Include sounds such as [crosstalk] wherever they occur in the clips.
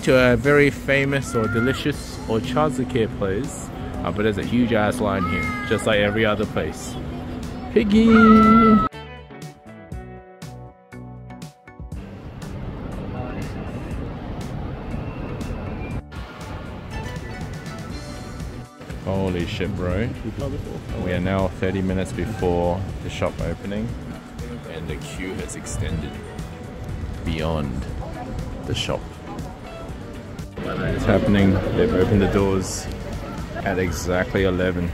to a very famous or delicious or ochazuke place, uh, but there's a huge ass line here, just like every other place. Piggy! Holy shit, bro. We are now 30 minutes before the shop opening, and the queue has extended beyond the shop. It's happening. They've opened the doors at exactly 11.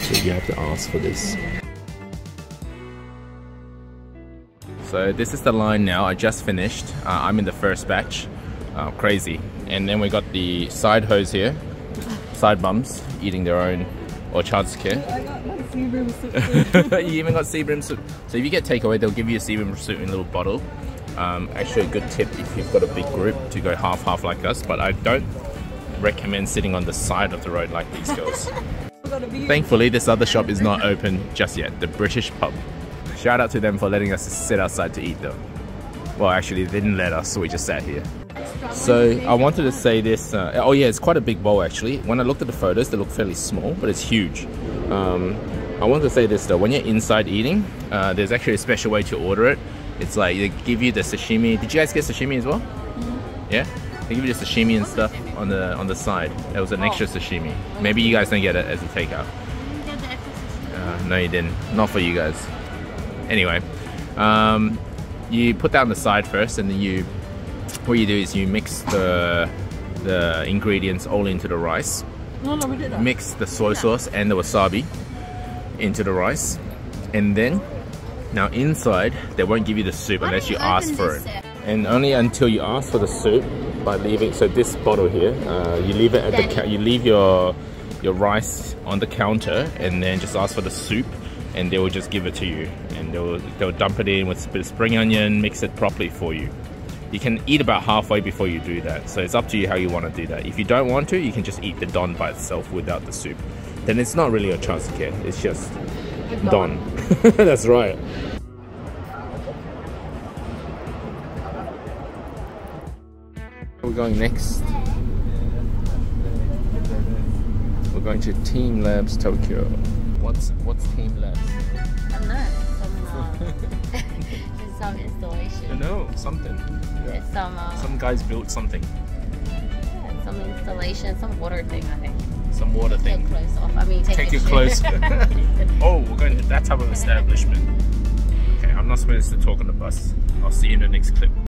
So you have to ask for this. So this is the line now. I just finished. Uh, I'm in the first batch. Uh, crazy. And then we got the side hose here. Side bums eating their own ochazuke. I got my sea bream soup. [laughs] you even got sea bream soup. So if you get takeaway, they'll give you a sea bream soup in a little bottle. Um, actually, a good tip if you've got a big group to go half half like us. But I don't recommend sitting on the side of the road like these girls. [laughs] Thankfully, this other shop is not open just yet. The British Pub. Shout out to them for letting us sit outside to eat though. Well, actually, they didn't let us, so we just sat here. So I wanted to say this. Uh, oh yeah, it's quite a big bowl actually. When I looked at the photos, they look fairly small, but it's huge. Um, I wanted to say this though. When you're inside eating, uh, there's actually a special way to order it. It's like they give you the sashimi. Did you guys get sashimi as well? Yeah. They give you the sashimi and stuff on the on the side. There was an extra sashimi. Maybe you guys didn't get it as a takeout. Uh, no, you didn't. Not for you guys. Anyway, um, you put that on the side first, and then you what you do is you mix the the ingredients all into the rice. No, no, we did that. Mix the soy sauce and the wasabi into the rice, and then now inside they won't give you the soup unless you ask for it, and only until you ask for the soup by leaving. So this bottle here, uh, you leave it at the you leave your your rice on the counter, and then just ask for the soup, and they will just give it to you, and they'll they'll dump it in with a bit of spring onion, mix it properly for you. You can eat about halfway before you do that, so it's up to you how you want to do that. If you don't want to, you can just eat the don by itself without the soup. Then it's not really ochazuke, it's just don. [laughs] That's right. We're going next. We're going to Team Labs Tokyo. What's what's Team Labs? I'm not. [laughs] Some, uh, [laughs] some installation. No, something. There's some, uh, Some guys built something. yeah, some installation, some water thing, I think. Some water Take thing. your clothes off. I mean, take, Take your clothes. [laughs] oh, we're going to that type of establishment. Okay, I'm not supposed to talk on the bus. I'll see you in the next clip.